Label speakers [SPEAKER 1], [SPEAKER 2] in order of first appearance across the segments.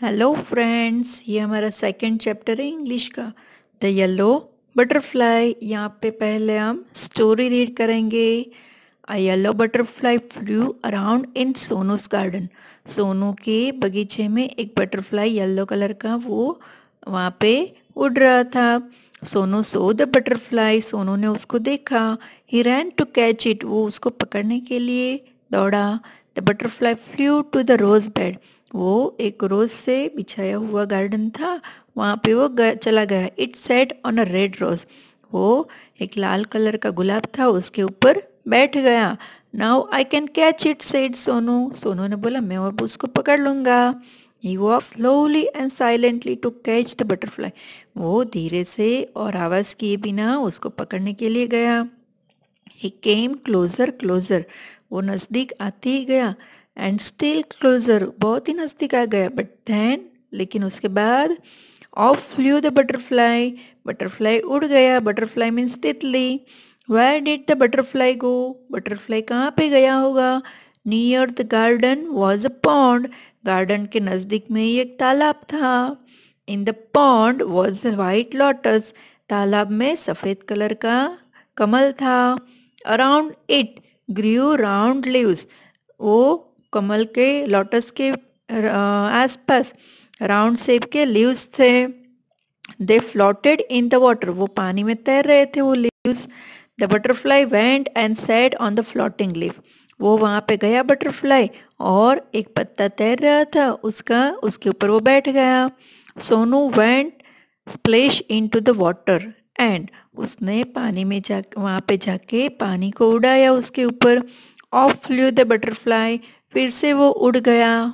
[SPEAKER 1] Hello friends ये हमारा second chapter है इंग्लिश का. द येलो बटरफ्लाई यहाँ पे पहले हम स्टोरी रीड करेंगे. A yellow butterfly flew around in Sonu's garden Sonu के बगीचे में एक बटरफ्लाई येलो कलर का वो वहाँ पे उड़ रहा था. Sonu saw the butterfly Sonu ने उसको देखा. He ran to catch it वो उसको पकड़ने के लिए दौड़ा. The butterfly flew to the rose bed वो एक रोज से बिछाया हुआ गार्डन था, वहाँ पे वो चला गया। It sat on a red rose वो एक लाल कलर का गुलाब था, उसके ऊपर बैठ गया। Now I can catch it said Sonu. Sonu ने बोला, मैं अब उसको पकड़ लूँगा। He walk slowly and silently to catch the butterfly वो धीरे से और आवाज़ किए बिना उसको पकड़ने के लिए गया। ही केम क्लोजर क्लोजर वो नज़दीक आते ही गया। एंड स्टिल क्लोजर बहुत ही नज़दीक आ गया। बट दैन लेकिन उसके बाद off flew the butterfly butterfly उड़ गया। बटरफ्लाई मीन्स तितली। Where did the butterfly go butterfly कहाँ पे गया होगा? Near the garden was a pond garden के नज़दीक में ही एक तालाब था। In the pond was a white lotus तालाब में सफ़ेद कलर का कमल था। Around it grew round leaves वो कमल के लोटस के आसपास राउंड शेप के लीव्स थे। They floated in the water वो पानी में तैर रहे थे वो leaves the butterfly went and sat on the floating leaf वो वहाँ पे गया बटरफ्लाई और एक पत्ता तैर रहा था। उसका, उसके ऊपर वो बैठ गया। Sonu went splash into the water and उसने पानी में जा, वहाँ पे जाके पानी को उड़ाया उसके ऊपर। ऑफ़ फ्लू द बटरफ्लाई फिर से वो उड़ गया।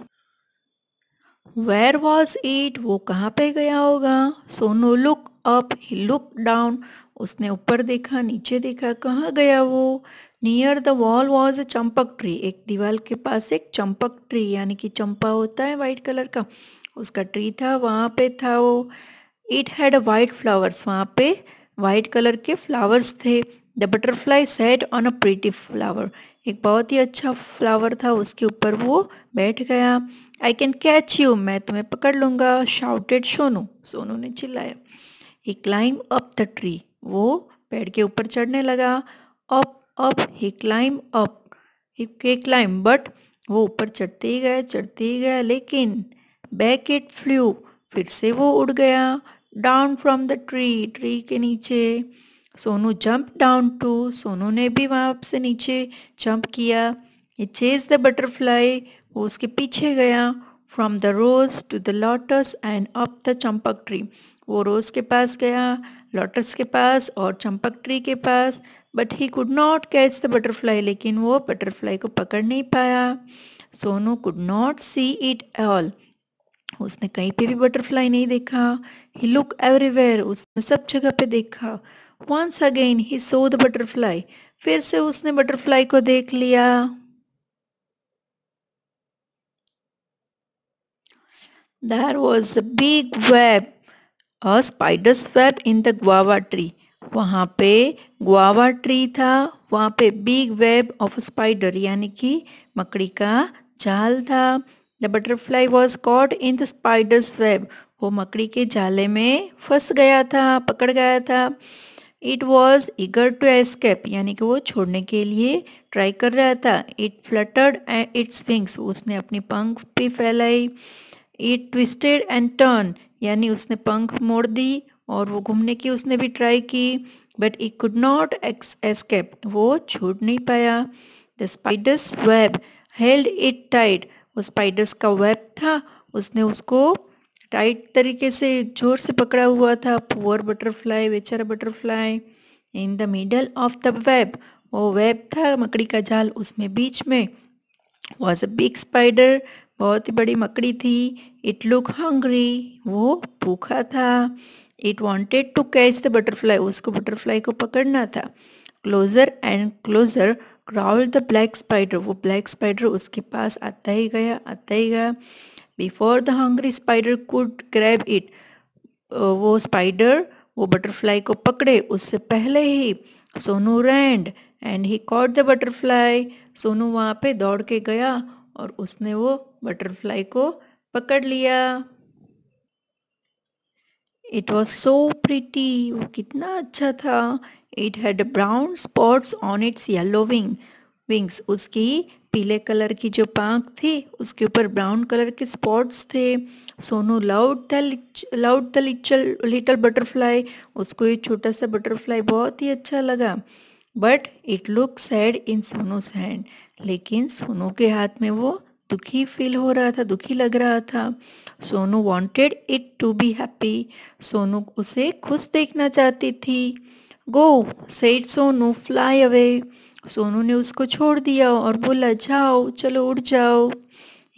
[SPEAKER 1] वेयर वॉज़ इट वो कहाँ पे गया होगा? Sonu look up he look down उसने ऊपर देखा, नीचे देखा, कहाँ गया वो? Near the wall was a champak tree एक दीवार के पास एक चंपक ट्री यानी कि चंपा होता है वाइट कलर का। उसका ट्री था, वहाँ पे था वो। इट हैड वाइट फ्लावर्स वहाँ पे वाइट कलर के फ्लावर्स थे। The butterfly sat on a pretty flower एक बहुत ही अच्छा फ्लावर था, उसके ऊपर वो बैठ गया। आई कैन कैच यू मैं तुम्हें पकड़ लूँगा। शाउटेड सोनू सोनू ने चिल्लाया। He climb up the tree वो पेड़ के ऊपर चढ़ने लगा। Up up he climb up he climb but वो ऊपर चढ़ते ही गया चढ़ते ही गया लेकिन बैक इट फ्लू फिर से वो उड़ गया। Down from the tree tree के नीचे। Sonu jump down too, Sonu ने भी वहाँ से नीचे जंप किया। ये चेज द बटरफ्लाई वो उसके पीछे गया। From the rose to the lotus and up the champak tree वो रोज के पास गया लोटस के पास और चंपक ट्री के पास। But he could not catch the butterfly लेकिन वो बटरफ्लाई को पकड़ नहीं पाया। Sonu could not see it all उसने कहीं पे भी बटरफ्लाई नहीं देखा। ही लुक एवरीवेयर उसने सब जगह पे देखा। Once again he saw the butterfly फिर से उसने बटरफ्लाई को देख लिया। There was a big web, a spider's web in the guava tree. वहाँ पे गुआवा ट्री था। वहाँ पे बिग वेब ऑफ़ स्पाइडर यानी कि मकड़ी का जाल था। The butterfly was caught in the spider's web वो मकड़ी के जाले में फंस गया था पकड़ गया था। It was eager to escape यानी कि वो छोड़ने के लिए ट्राई कर रहा था। It fluttered and its wings उसने अपनी पंख भी फैलाई। इट ट्विस्टेड एंड टर्न यानी उसने पंख मोड़ दी और वो घूमने की उसने भी ट्राई की but it could not escape वो छूट नहीं पाया। The spider's web held it tight वो स्पाइडर्स का वेब था। उसने उसको टाइट तरीके से ज़ोर से पकड़ा हुआ था। पुअर बटरफ्लाई बेचारा butterfly in the middle of the web वो वेब था, मकड़ी का जाल उसमें बीच में। वॉज़ अ बिग स्पाइडर बहुत ही बड़ी मकड़ी थी। इट लुक हंग्री वो भूखा था। It wanted to catch the butterfly उसको बटरफ्लाई को पकड़ना था। Closer and closer crawl the black spider वो ब्लैक स्पाइडर उसके पास आता ही गया, आता ही गया। Before the hungry spider could grab it वो स्पाइडर वो बटरफ्लाई को पकड़े, उससे पहले ही Sonu ran and he caught the butterfly Sonu वहाँ पे दौड़ के गया और उसने वो बटरफ्लाई को पकड़ लिया। इट वॉज़ सो प्रिटी वो कितना अच्छा था। It had brown spots on its yellow wing wings उसकी पीले कलर की जो पाँख थी, उसके ऊपर ब्राउन कलर के स्पॉट्स थे। Sonu loved the loved the little little butterfly, उसको ये छोटा सा बटरफ्लाई बहुत ही अच्छा लगा। But it look sad in Sonu's hand. लेकिन सोनू के हाथ में वो दुखी फील हो रहा था, दुखी लग रहा था। Sonu wanted it to be happy Sonu उसे खुश देखना चाहती थी। Go said Sonu fly away Sonu ने उसको छोड़ दिया और बोला, जाओ, चलो उड़ जाओ.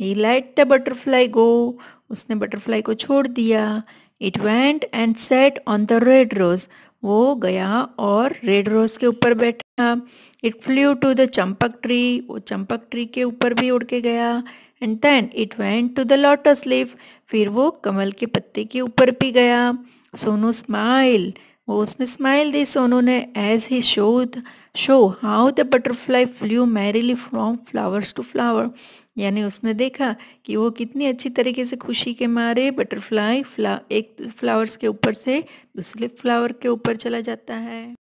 [SPEAKER 1] He let the butterfly go उसने बटरफ्लाई को छोड़ दिया. It went and sat on the red rose वो गया और रेड रोज के ऊपर बैठा. It flew to the champak tree वो चंपक ट्री के ऊपर भी उड़ के गया. And then it went to the lotus leaf फिर वो कमल के पत्ते के ऊपर भी गया. सोनू स्माइल उसने स्माइल दी सोनू ने as he showed show how the butterfly flew merrily from flowers to flower यानी उसने देखा कि वो कितनी अच्छी तरीके से खुशी के मारे बटरफ्लाई फ्ला एक फ्लावर्स के ऊपर से दूसरे फ्लावर के ऊपर चला जाता है।